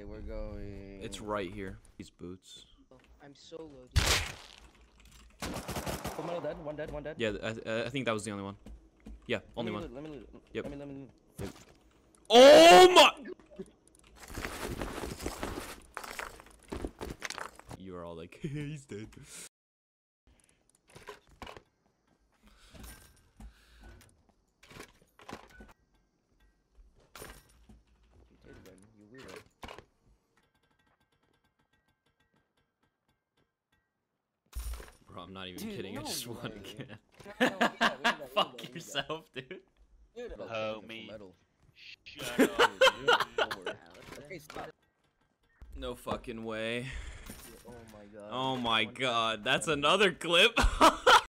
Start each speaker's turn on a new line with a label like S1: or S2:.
S1: Okay, we're going.
S2: It's right here. These boots.
S3: Oh, I'm so low, dude.
S1: One dead. One dead. One dead.
S2: Yeah, I, I think that was the only one. Yeah, only
S1: me
S2: one.
S1: Loot, let me loot.
S2: Yep.
S1: Let me, let me loot.
S2: Oh my! You are all like, he's dead. I'm not even
S1: Dude,
S2: kidding. I just won
S1: way.
S2: again.
S1: No, no, yeah, win that,
S2: Fuck
S1: that, win
S2: yourself, dude.
S1: Dude, fucking
S4: me.
S1: metal.
S4: Shut up.
S1: Okay, stop.
S2: No fucking way.
S1: Oh my god.
S2: Oh my god, that's another clip.